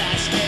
fast.